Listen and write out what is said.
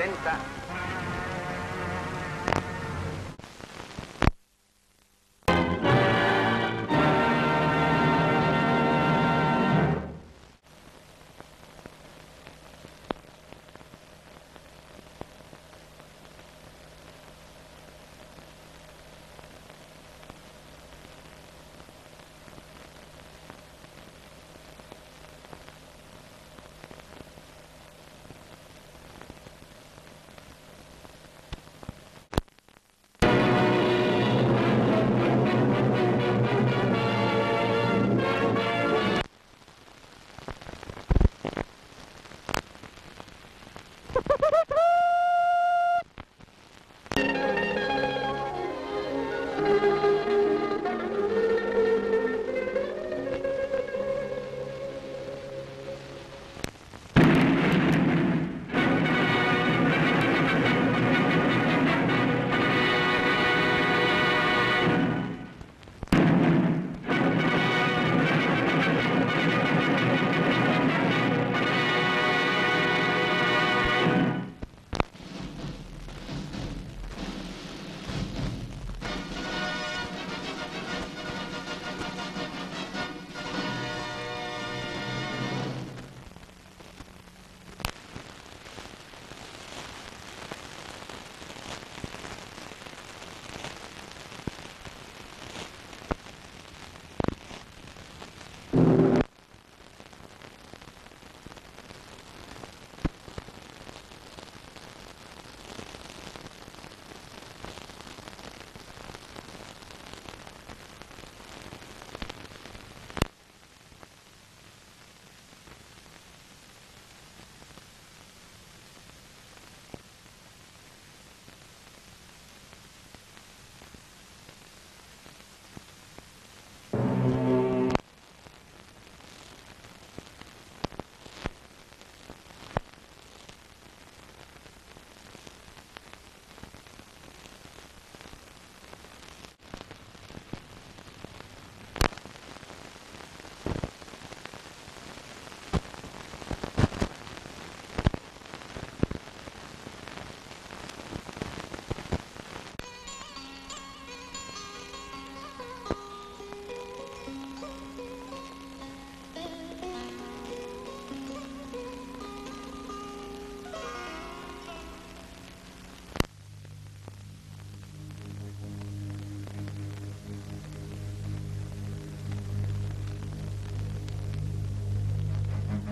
presenta